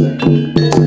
Gracias.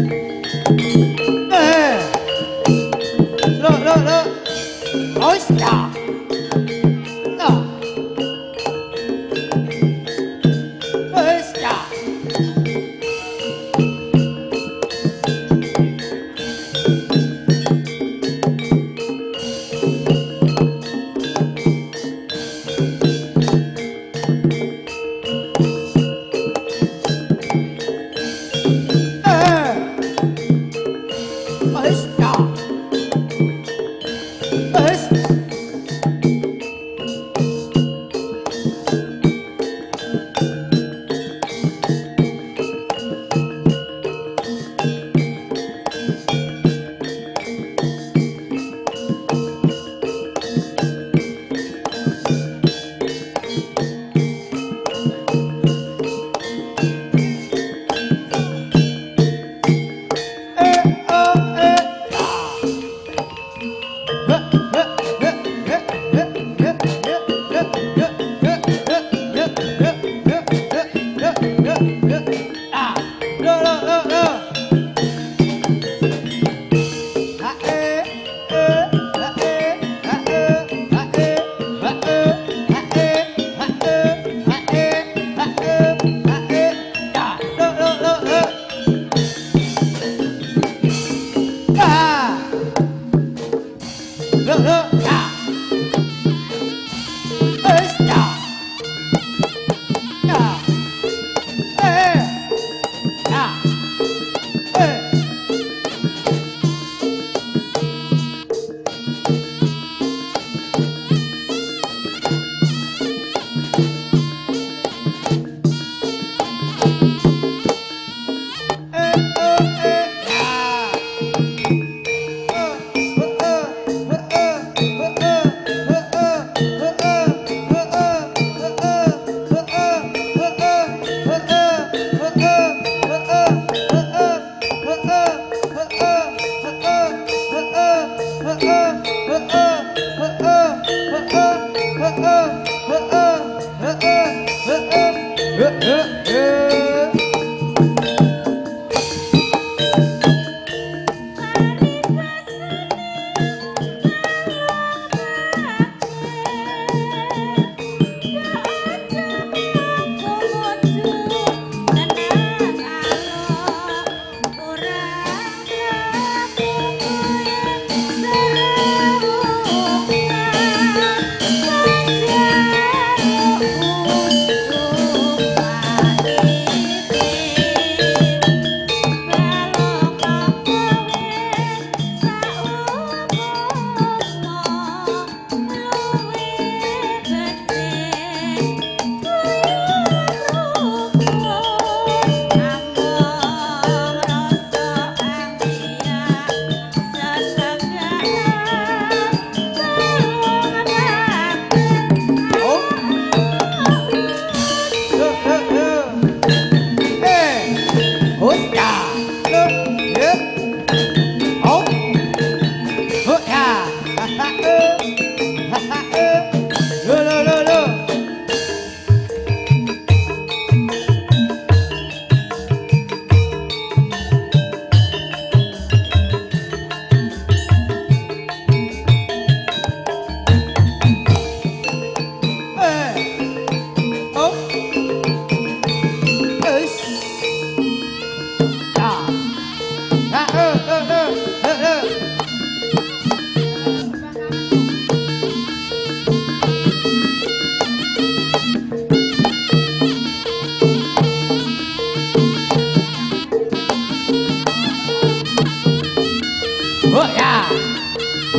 Yeah.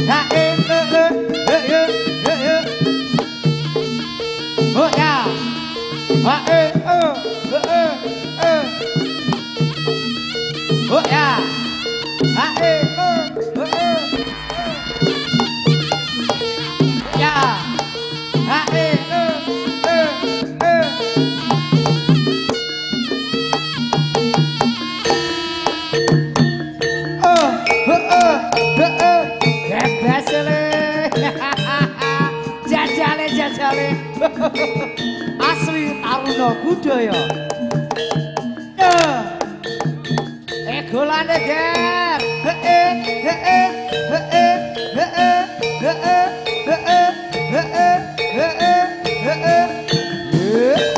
你看 Asri taruna budaya. Egolane eh, ger he he he he he he he he he he he he he he he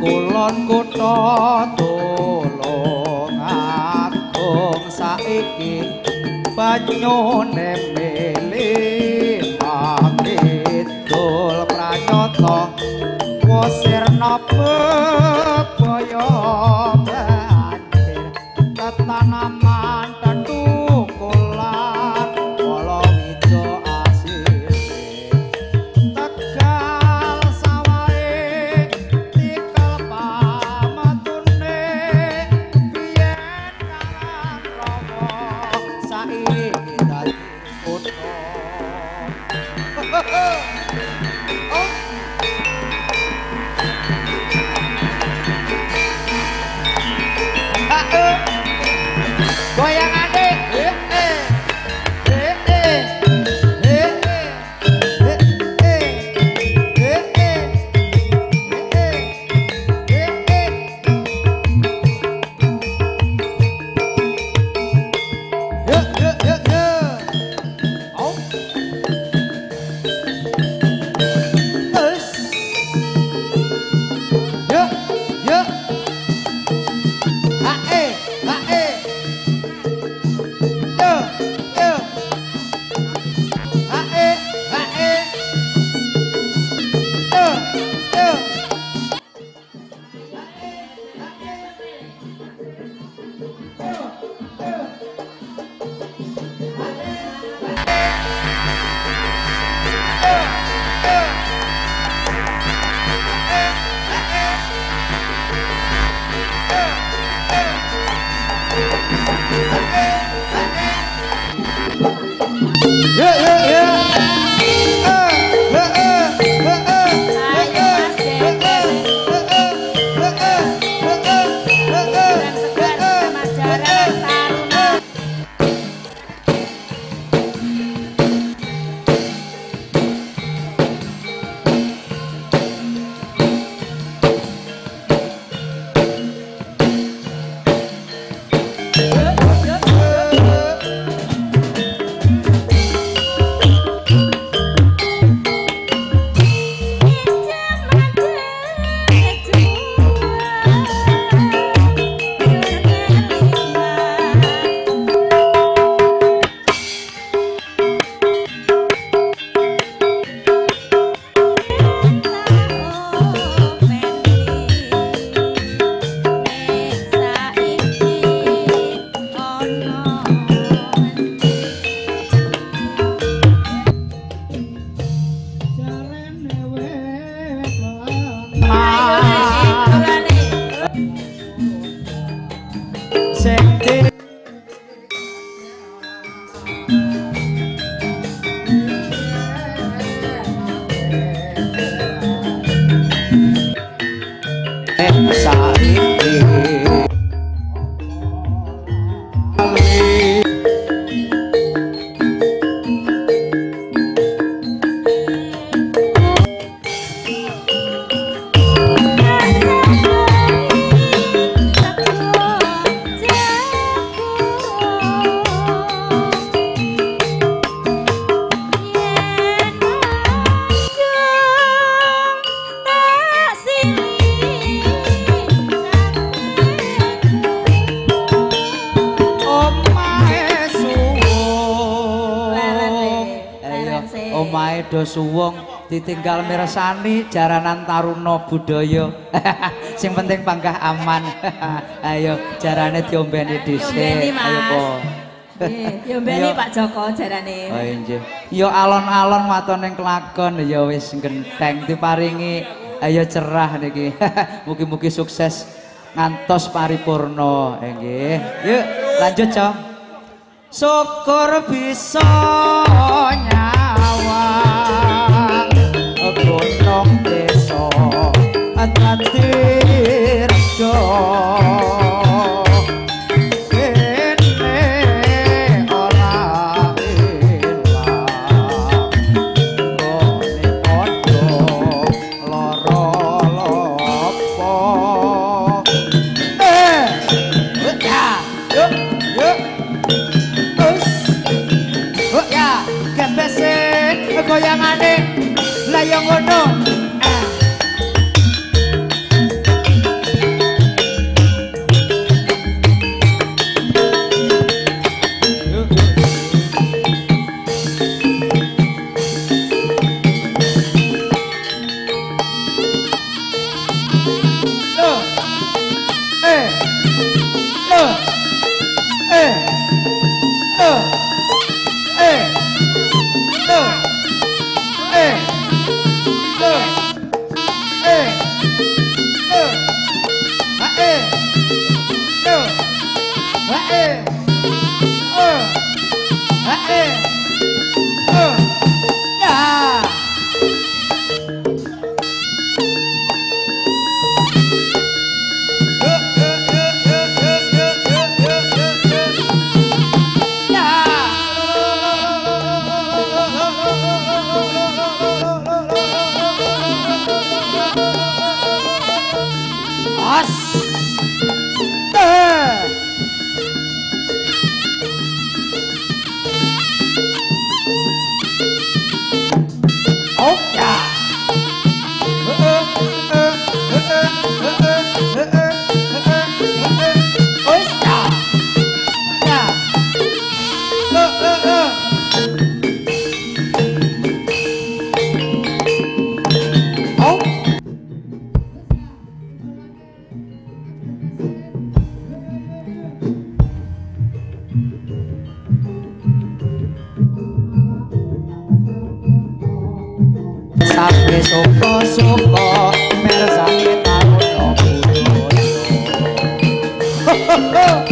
kulon kota tolong agung saiki banyune 我操 ditinggal meresani jaranan Taruno Budoyo. Sing penting panggah aman. Ayo jarane diombeni dhisik. Ayo po. Diombeni Pak Joko jarane. Oh iya, nggih. Ya alon-alon waton kelakon ya wis genteng diparingi ayo cerah niki. Mugi-mugi sukses ngantos paripurna. Eh, nggih. Yuk lanjut, Cong. Syukur bisa. Goyangane layang ngono. Oh!